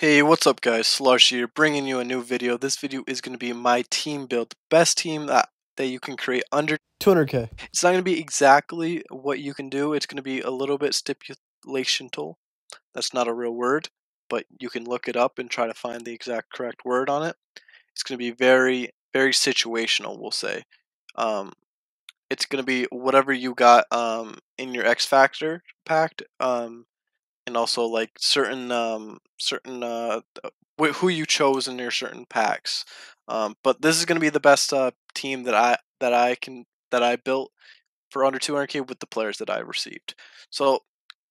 Hey, what's up guys? Slush here, bringing you a new video. This video is going to be my team build, best team that, that you can create under 200k. It's not going to be exactly what you can do. It's going to be a little bit stipulational. That's not a real word, but you can look it up and try to find the exact correct word on it. It's going to be very, very situational, we'll say. Um, it's going to be whatever you got um, in your X Factor pact. Um, and also like certain um, certain uh, who you chose in your certain packs. Um, but this is going to be the best uh, team that I that I can that I built for under 200k with the players that I received. So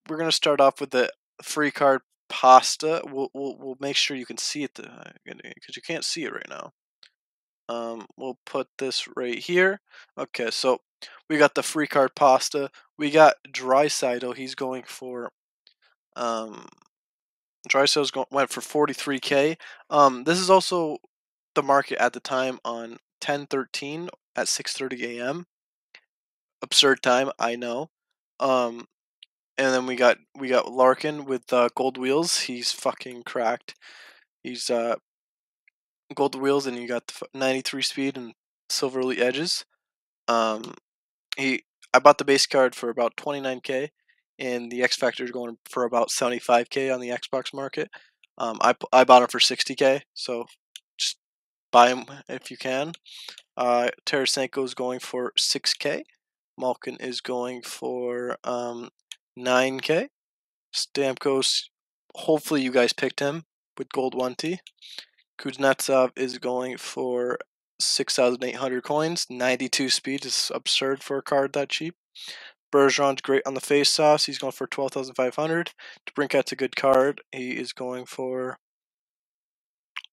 we're going to start off with the free card pasta. We'll, we'll, we'll make sure you can see it because uh, you can't see it right now. Um, we'll put this right here. Okay, so we got the free card pasta. We got Draisaitl. He's going for um, Draisaitl's going went for 43k. Um, this is also the market at the time on 10:13 at 6:30 a.m. Absurd time, I know. Um, and then we got we got Larkin with uh, gold wheels. He's fucking cracked. He's uh gold wheels, and you got the 93 speed and silver Elite Edges. Um, he I bought the base card for about 29k and the X Factor is going for about 75k on the Xbox market. Um, I, I bought them for 60k, so just buy them if you can. Uh, Tarasenko is going for 6k. Malkin is going for um, 9k. Stamkos, hopefully you guys picked him with gold 1T. Kuznetsov is going for 6,800 coins. 92 speed is absurd for a card that cheap. Bergeron's great on the face-offs. He's going for 12,500. DeBrincat's a good card. He is going for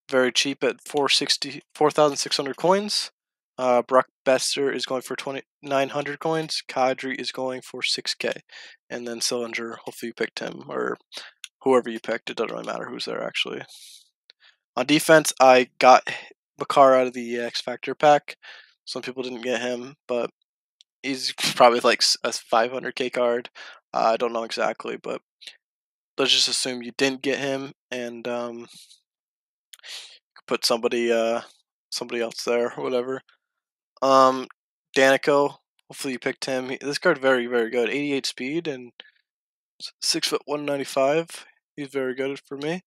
very cheap at 460, 4,600 coins. Uh, Brock Boeser is going for 2,900 coins. Kadri is going for 6k. And then Sillinger, hopefully you picked him, or whoever you picked. It doesn't really matter who's there, actually. On defense, I got Makar out of the X Factor pack. Some people didn't get him, but he's probably like a 500k card. Uh, I don't know exactly, but let's just assume you didn't get him and um, put somebody uh, somebody else there whatever. Um, Daneyko, hopefully you picked him. This card very very good. 88 speed and six foot 195. He's very good for me.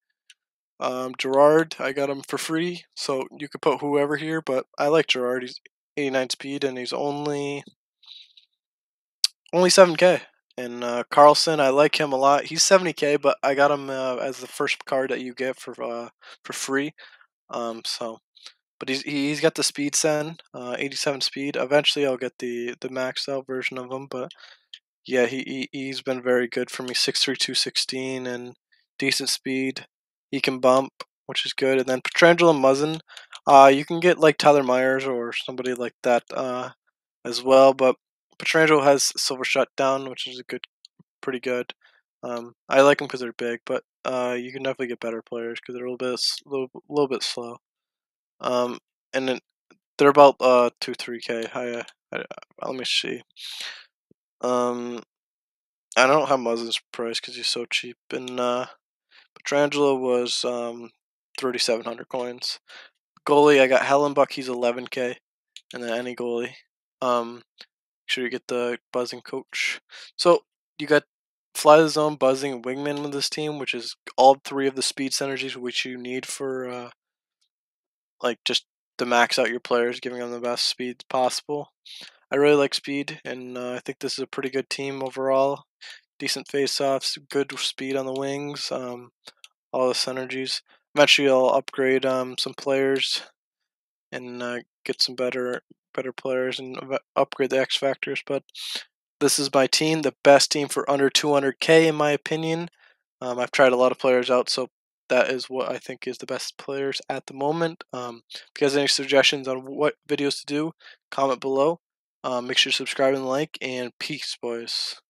Um, Girard, I got him for free, so you could put whoever here, but I like Girard. He's 89 speed and he's only only 7k. And uh, Karlsson, I like him a lot. He's 70k, but I got him uh, as the first card that you get for uh, for free. Um, so, but he's he's got the speed send, uh, 87 speed. Eventually, I'll get the the maxed out version of him. But yeah, he, he he's been very good for me. 6'3", 216 and decent speed. He can bump, which is good. And then Pietrangelo Muzzin, uh, you can get like Tyler Myers or somebody like that uh, as well. But Pietrangelo has Silver Shutdown, which is a good, pretty good. Um, I like them because they're big, but uh, you can definitely get better players because they're a little bit, little, little bit slow. Um, and then they're about uh two, three k. I, I, let me see. Um, I don't have Muzzin's price because he's so cheap, and uh, Pietrangelo was um thirty seven hundred coins. Goalie, I got Hellebuyck. He's eleven k, and then any goalie. Um, sure you get the buzzing coach. So you got fly the zone, buzzing, and wingman with this team, which is all three of the speed synergies which you need for uh, like just to max out your players, giving them the best speed possible. I really like speed, and uh, I think this is a pretty good team overall. Decent face-offs, good speed on the wings, um, all the synergies. Eventually, I'll upgrade um, some players and uh, get some better better players and upgrade the X factors. But this is my team, the best team for under 200k in my opinion. Um, I've tried a lot of players out, so that is what I think is the best players at the moment. Um, if you guys have any suggestions on what videos to do, comment below. Um, make sure to subscribe and like, and peace, boys.